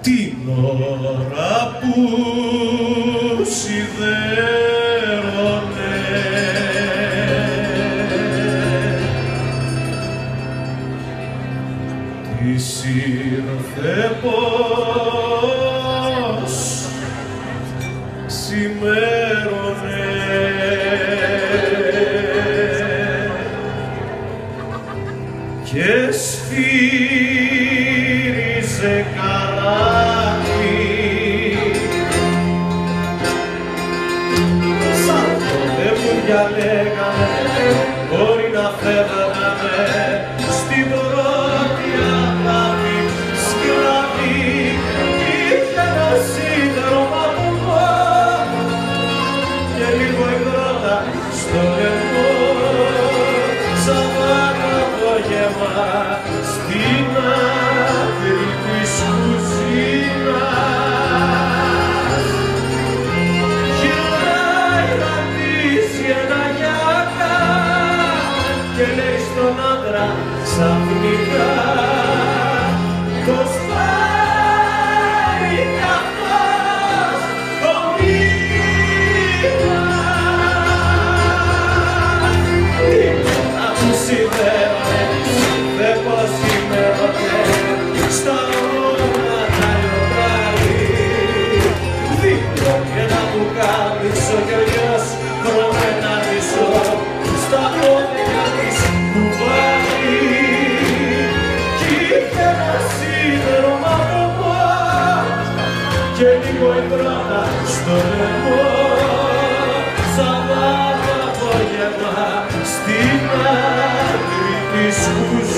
την ώρα που σιδέρωνε. Της ήρθε πως σημέρωνε και σφύριζε απόγευμα στην άκρη της κουζίνας γυρνάει να ντύσει ένα γιάκα και λέει στον άντρα ξαφνικά Δίπλο και ένα μπουκάμισο κι ο γιος χρωμένα μισό στα πόδια της κουβάρι. Κι είχε ένα σίδερο μαύρο και λίγο υδρότα στο λαιμό Σαββάτο απόγευμα στην άκρη της κουζίνας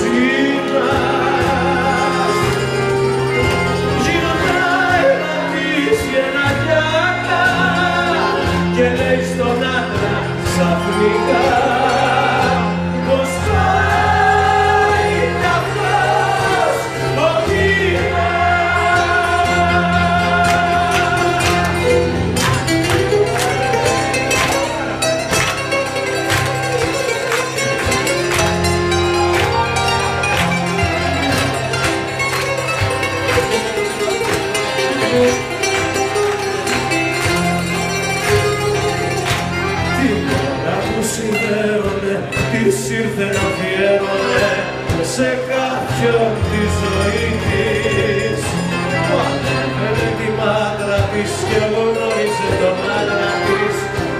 και λέει στον άντρα ξαφνικά ώρα που σιδέρωνε, της ήρθε να αφιέρωνε σε κάποιον τη ζωή της. Που ανέφερε τη μάτρα της και γνώρισε τον άντρα της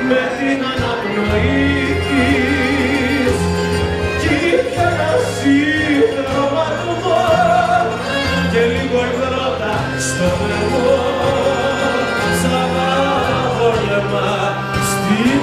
με την αναπνοή της. Κι είχε ένα σίδερο μαρμό και λίγο υδρότα στο λαιμό. Σαββάτο απόγευμα στην